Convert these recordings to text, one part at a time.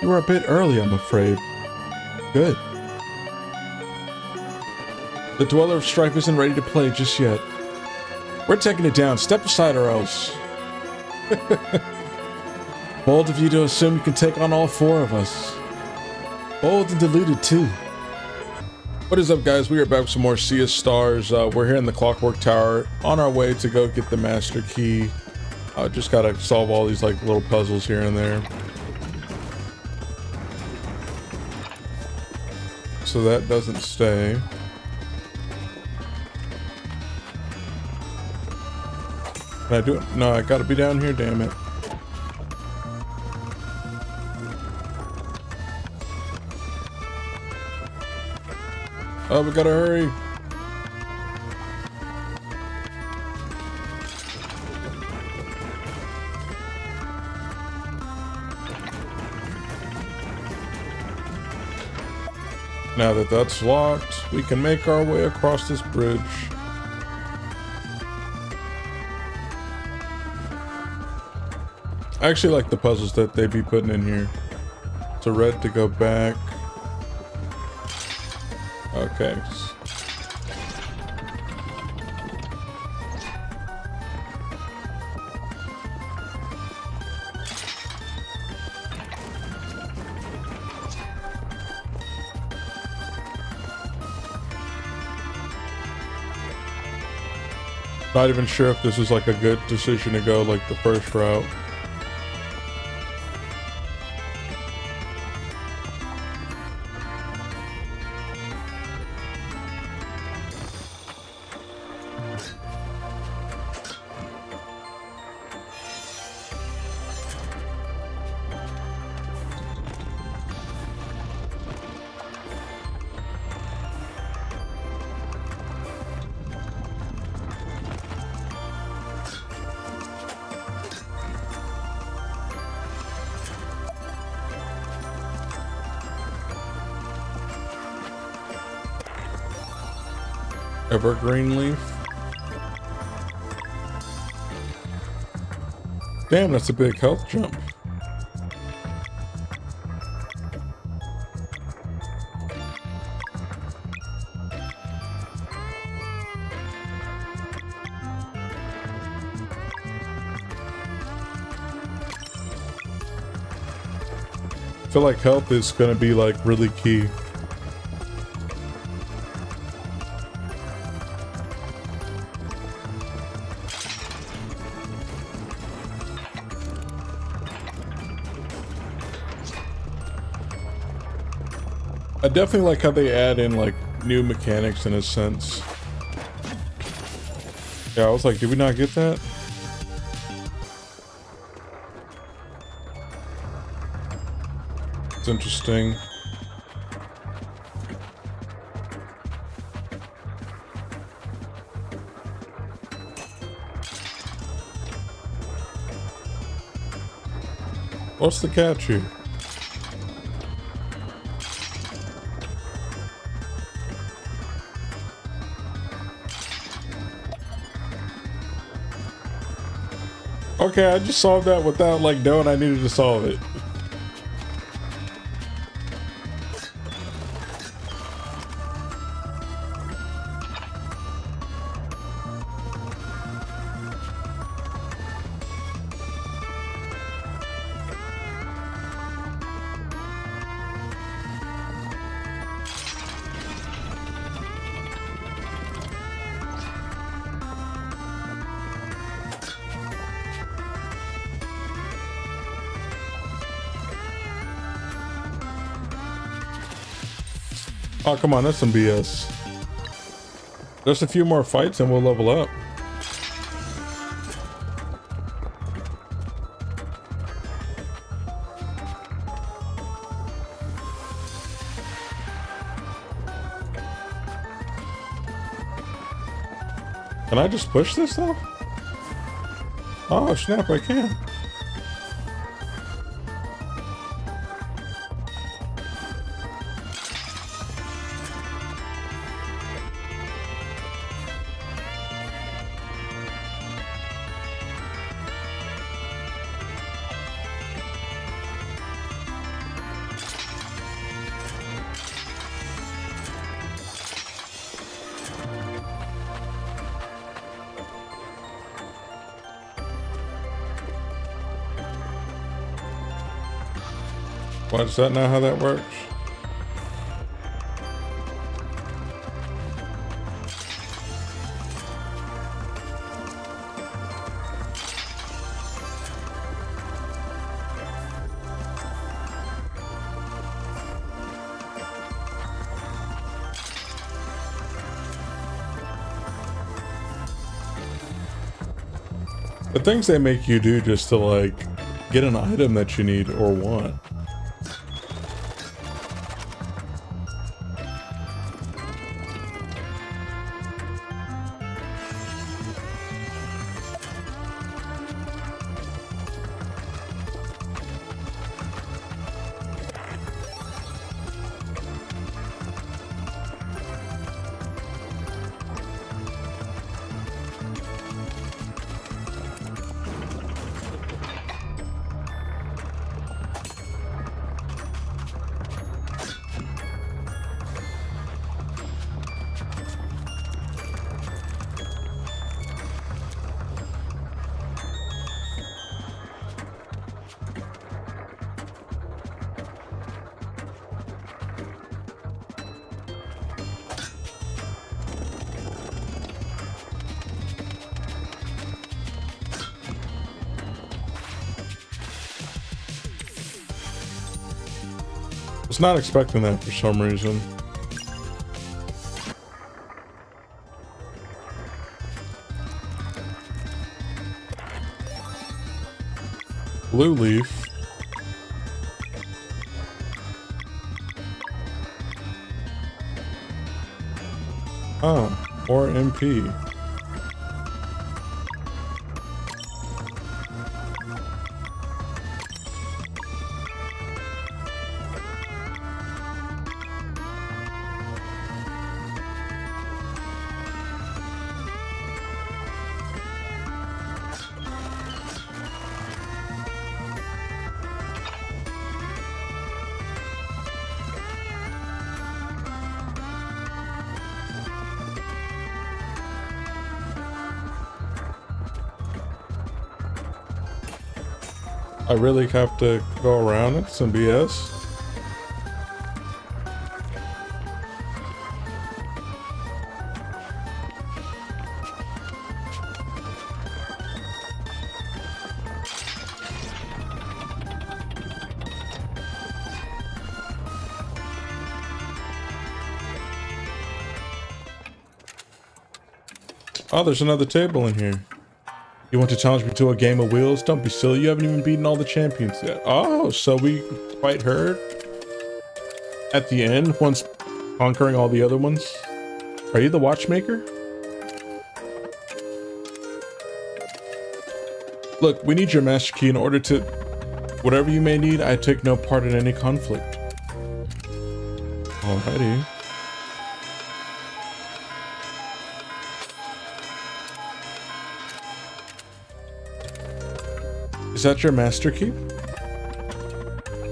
You were a bit early, I'm afraid. Good. The Dweller of Strife isn't ready to play just yet. We're taking it down. Step aside or else. Bold of you to assume you can take on all four of us. Bold and deluded too. What is up guys? We are back with some more Sea of Stars. Uh, we're here in the Clockwork Tower on our way to go get the Master Key. Uh, just gotta solve all these like little puzzles here and there. So that doesn't stay. Can I do it? No, I gotta be down here, damn it. Oh, we gotta hurry. Now that that's locked, we can make our way across this bridge. I actually like the puzzles that they be putting in here. So red to go back. Okay. Not even sure if this is like a good decision to go like the first route. Evergreen leaf. Damn, that's a big health jump. I feel like health is gonna be like really key. I definitely like how they add in like new mechanics in a sense. Yeah, I was like, did we not get that? It's interesting. What's the catch here? Okay, I just solved that without like knowing I needed to solve it. Oh, come on, that's some BS. Just a few more fights and we'll level up. Can I just push this though? Oh snap, I can. Why does that know how that works? The things they make you do just to like get an item that you need or want. Was not expecting that for some reason. Blue leaf. Oh, or MP. I really have to go around it, some BS. Oh, there's another table in here. You want to challenge me to a game of wheels? Don't be silly. You haven't even beaten all the champions yet. Oh, so we fight her at the end once conquering all the other ones? Are you the watchmaker? Look, we need your master key in order to... Whatever you may need, I take no part in any conflict. Alrighty. Is that your master key?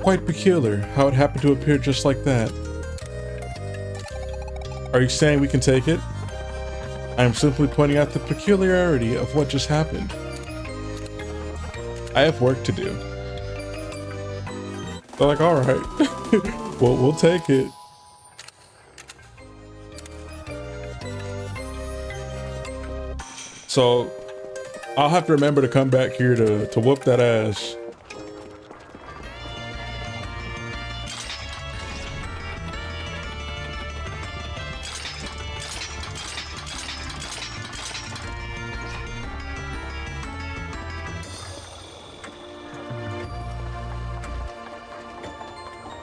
Quite peculiar, how it happened to appear just like that. Are you saying we can take it? I am simply pointing out the peculiarity of what just happened. I have work to do. They're like, alright, well, we'll take it. So I'll have to remember to come back here to, to whoop that ass.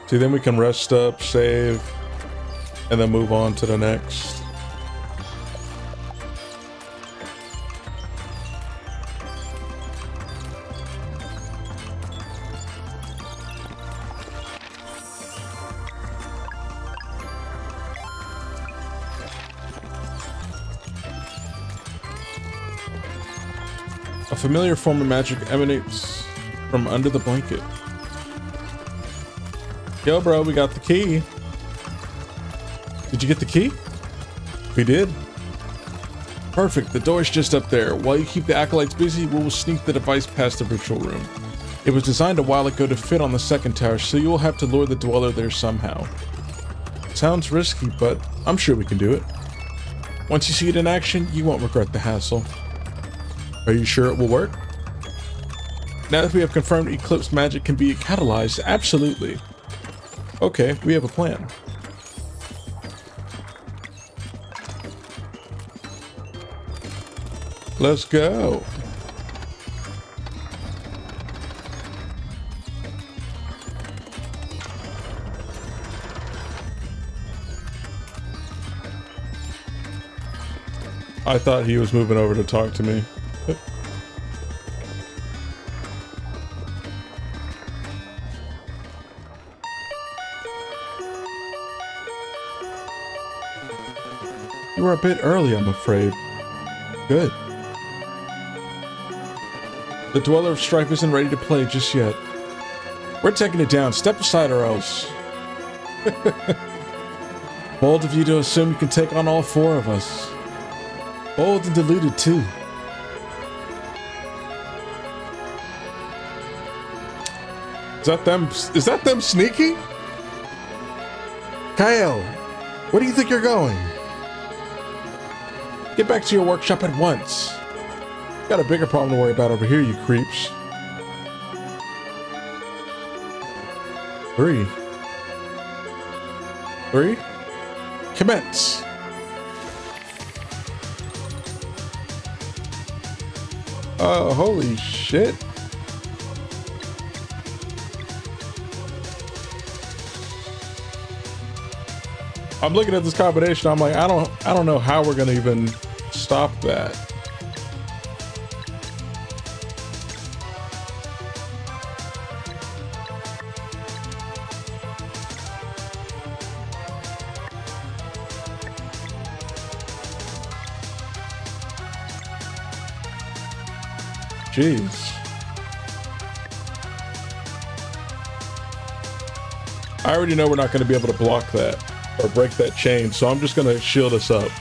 See, then we can rest up, save, and then move on to the next. Familiar form of magic emanates from under the blanket. Yo, bro, we got the key. Did you get the key? We did. Perfect, the door's just up there. While you keep the acolytes busy, we will sneak the device past the ritual room. It was designed a while ago to fit on the second tower, so you will have to lure the dweller there somehow. Sounds risky, but I'm sure we can do it. Once you see it in action, you won't regret the hassle. Are you sure it will work? Now that we have confirmed Eclipse magic can be catalyzed, absolutely. Okay, we have a plan. Let's go. I thought he was moving over to talk to me. You were a bit early, I'm afraid. Good. The Dweller of Strife isn't ready to play just yet. We're taking it down. Step aside or else. Bold of you to assume you can take on all four of us. Bold and deluded too. Is that them? Is that them sneaking? Kyle, where do you think you're going? Get back to your workshop at once. Got a bigger problem to worry about over here, you creeps. Three. Three. Commence. Oh, holy shit. I'm looking at this combination. I'm like, I don't, I don't know how we're gonna even stop that. Jeez. I already know we're not going to be able to block that or break that chain, so I'm just going to shield us up.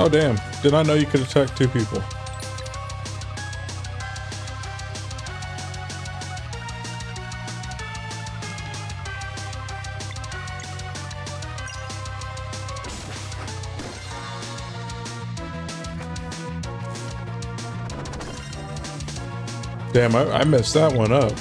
Oh damn, did I know you could attack two people? Damn, I, I messed that one up.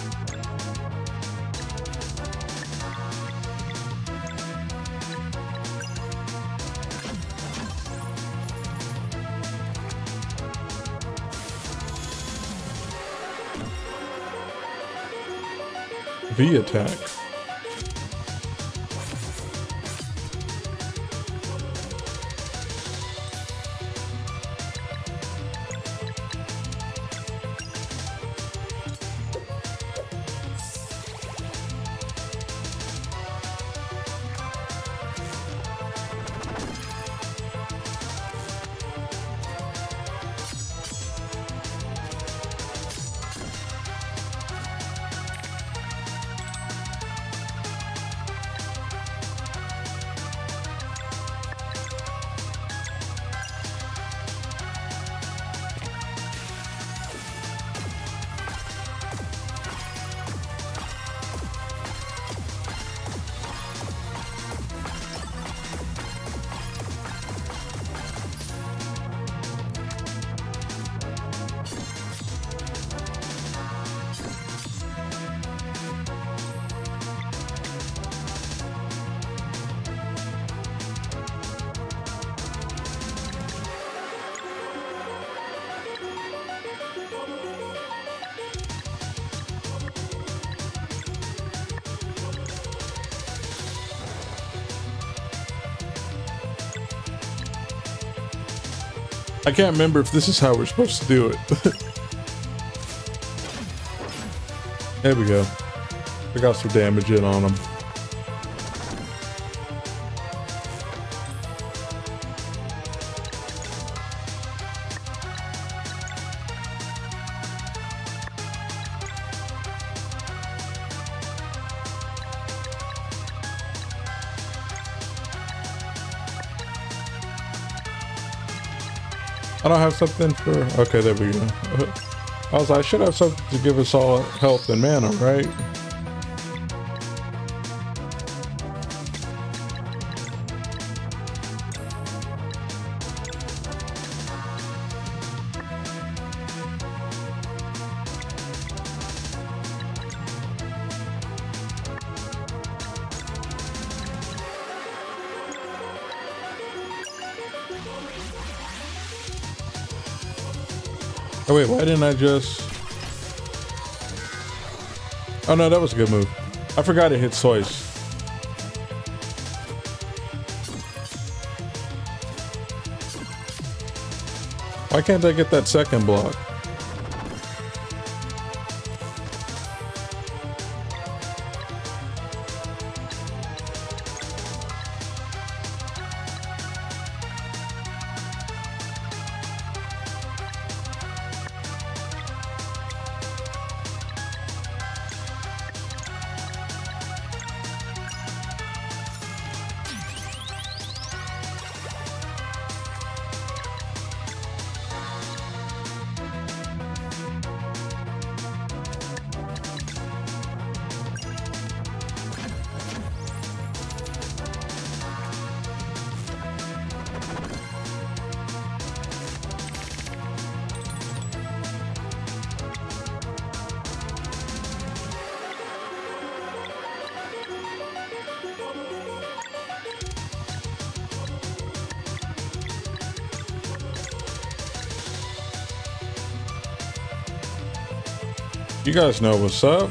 Attack. I can't remember if this is how we're supposed to do it. there we go. I got some damage in on him. I don't have something for... Okay, there we go. I was like, I should have something to give us all health and mana, right? Oh wait, why didn't I just... Oh no, that was a good move. I forgot it hit twice. Why can't I get that second block? You guys know what's up.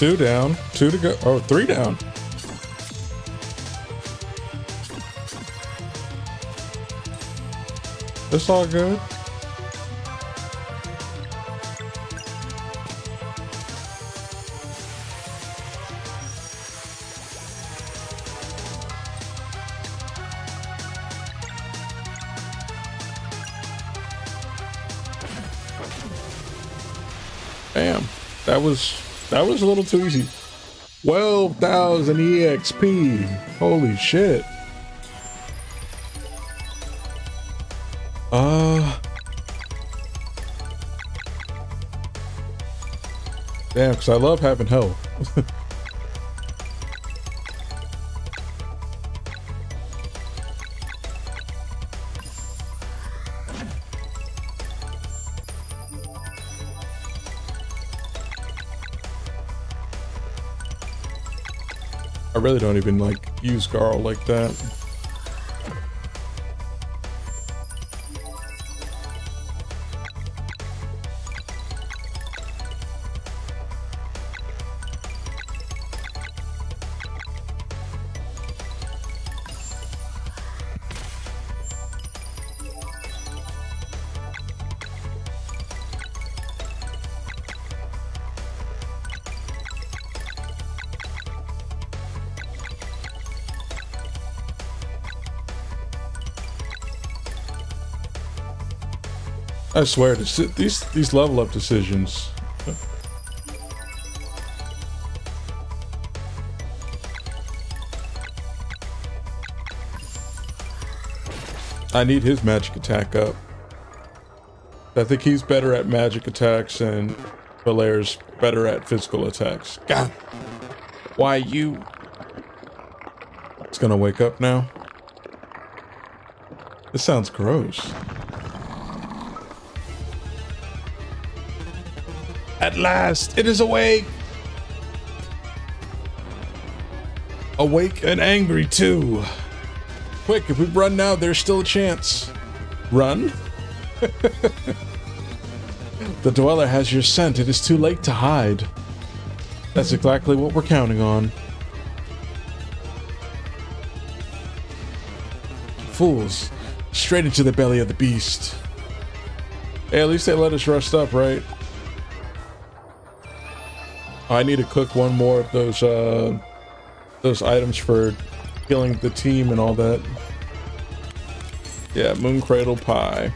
Two down, two to go. Oh, three down. It's all good. Bam. That was that was a little too easy. 12,000 EXP. Holy shit. Uh. Damn, because I love having health. I really don't even like use Garl like that. I swear, these these level up decisions. I need his magic attack up. I think he's better at magic attacks and Valere's better at physical attacks. God. Why you... It's gonna wake up now. This sounds gross. At last, it is awake! Awake and angry too. Quick, if we run now, there's still a chance. Run? the Dweller has your scent. It is too late to hide. That's exactly what we're counting on. Fools. Straight into the belly of the beast. Hey, at least they let us rest up, right? I need to cook one more of those, uh, those items for killing the team and all that. Yeah, Moon Cradle Pie.